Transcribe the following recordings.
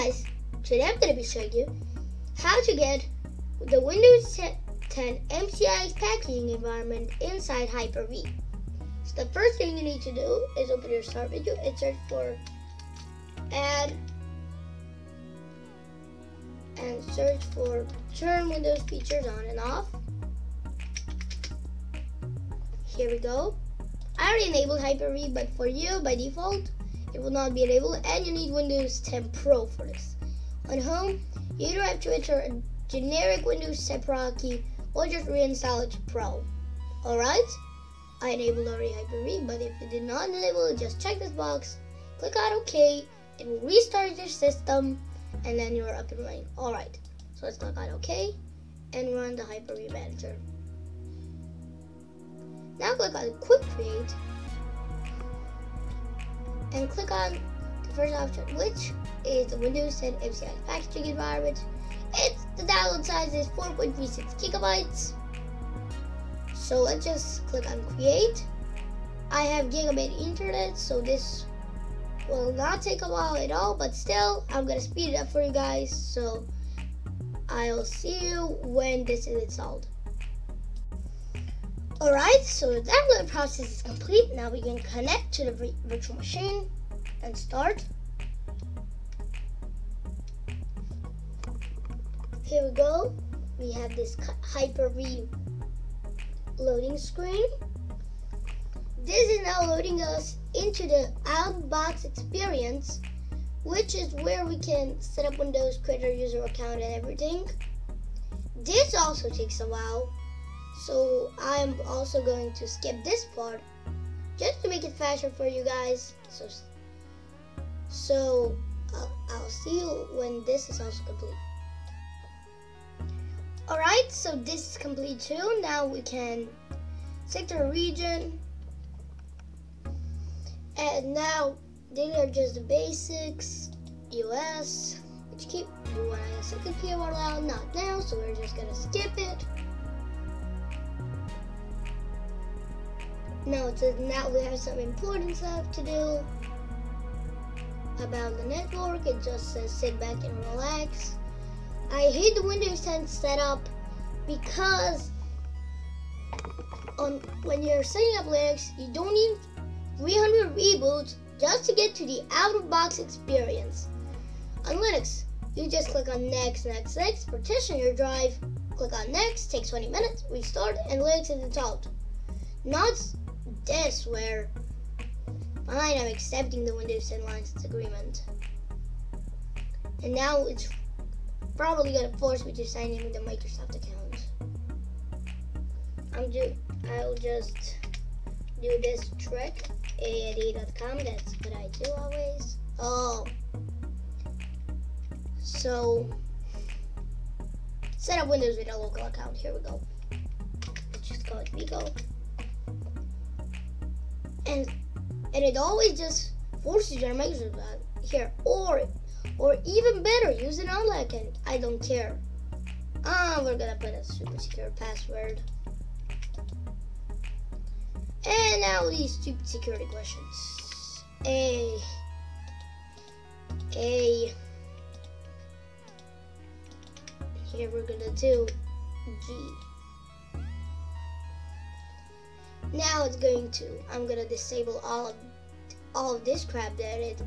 Today I'm going to be showing you how to get the Windows 10 MSIX packaging environment inside Hyper-V. So the first thing you need to do is open your start menu and search for add and search for turn Windows features on and off. Here we go. I already enabled Hyper-V, but for you, by default, it will not be enabled, and you need Windows 10 Pro for this. On Home, you either have to enter a generic Windows 10 Pro key or just reinstall it to Pro. Alright? I enabled already Hyper-V, but if you did not enable it, just check this box, click on OK, it will restart your system, and then you're up and running. Alright, so let's click on OK and run the Hyper-V Manager. Now click on Quick Create and click on the first option, which is the Windows 10 MCI packaging environment. It's the download size is 4.36 gigabytes. So let's just click on Create. I have gigabit internet, so this will not take a while at all, but still, I'm gonna speed it up for you guys. So I'll see you when this is installed. Alright, so the download process is complete. Now we can connect to the virtual machine and start. Here we go. We have this Hyper-V loading screen. This is now loading us into the out-box experience, which is where we can set up Windows, create our user account and everything. This also takes a while so I'm also going to skip this part just to make it faster for you guys. So, so I'll, I'll see you when this is also complete. Alright, so this is complete too. Now we can select our region. And now these are just the basics. US, which keep when I second P allowed, not now, so we're just gonna skip it. Now it says now we have some important stuff to do about the network. It just says sit back and relax. I hate the Windows 10 setup because on when you're setting up Linux, you don't need 300 reboots just to get to the out-of-box experience. On Linux, you just click on next, next, next, partition your drive, click on next, takes 20 minutes, restart, and Linux is installed. Not this where fine, I'm accepting the Windows 10 license agreement. And now it's probably gonna force me to sign in with the Microsoft account. I'm just I'll just do this trick aad.com. That's what I do always. Oh, so set up Windows with a local account. Here we go. Let's just call it Vigo and and it always just forces you to that here. Or or even better use an online account. I don't care. Ah we're gonna put a super secure password. And now these stupid security questions. A a. Here we're gonna do g now it's going to I'm gonna disable all of all of this crap that it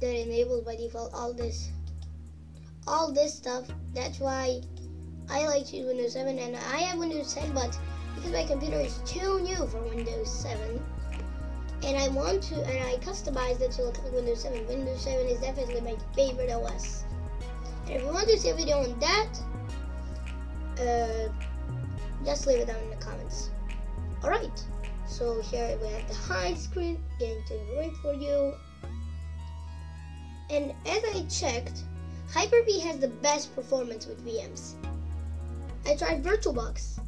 that enabled by default all this all this stuff. That's why I like to use Windows 7 and I have Windows 10 but because my computer is too new for Windows 7 and I want to and I customized it to look like Windows 7 Windows 7 is definitely my favorite OS and if you want to see a video on that uh, just leave it down in the comments Alright, so here we have the hide screen getting to for you. And as I checked, Hyper-V has the best performance with VMs. I tried VirtualBox.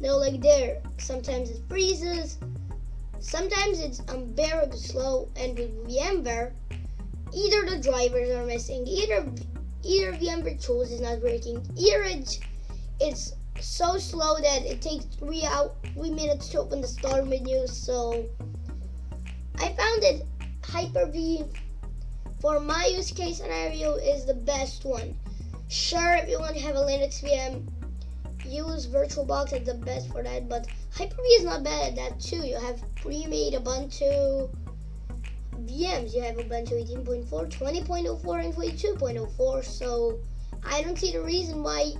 No, like there, sometimes it freezes, sometimes it's unbearably slow, and with VMware, either the drivers are missing, either either VMware tools is not working, either it's so slow that it takes three out three minutes to open the start menu. So I found that Hyper-V for my use case scenario is the best one. Sure, if you want to have a Linux VM, use VirtualBox as the best for that, but Hyper-V is not bad at that too. You have pre-made Ubuntu VMs. You have Ubuntu 18.4, 20.04, and 22.04, so I don't see the reason why.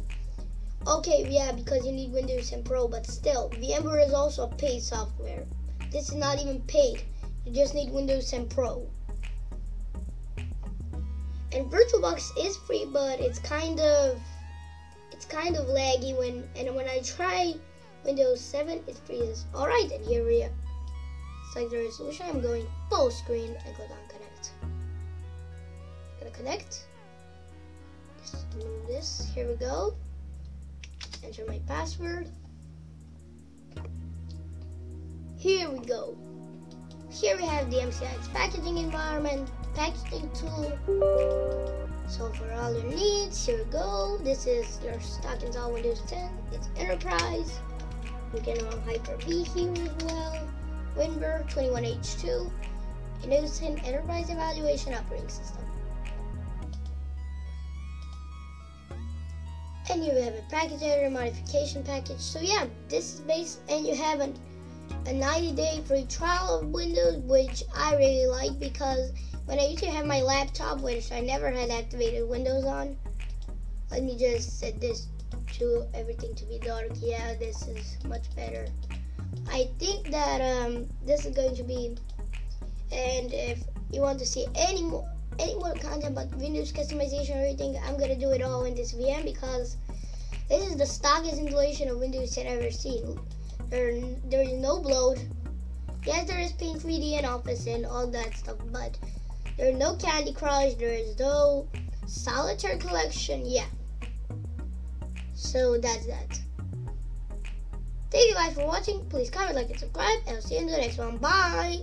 Okay, yeah, because you need Windows 10 Pro, but still, VMware is also a paid software. This is not even paid. You just need Windows 10 Pro. And VirtualBox is free, but it's kind of it's kind of laggy when and when I try Windows 7 it freezes. Alright and here we are. Select the resolution, I'm going full screen and click on connect. Gonna connect. Just move this. Here we go. Enter my password. Here we go. Here we have the MSIX packaging environment, packaging tool. So for all your needs, here we go. This is your stock install Windows 10. It's Enterprise. You can run Hyper-V here as well. Winver 21H2. Windows 10 Enterprise Evaluation Operating System. And you have a package editor modification package. So yeah, this is based, and you have an a 90 day free trial of Windows, which I really like because when I used to have my laptop, which I never had activated Windows on, let me just set this to everything to be dark. Yeah, this is much better. I think that um, this is going to be, and if you want to see any more any more content about Windows customization or anything, I'm gonna do it all in this VM because this is the stockest installation of Windows 10 I've ever seen. There, there is no bloat. Yes, there is Paint 3D and Office and all that stuff, but there is no Candy Crush. There is no Solitaire Collection. Yeah. So that's that. Thank you guys for watching. Please comment, like, and subscribe, and I'll see you in the next one. Bye.